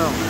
well.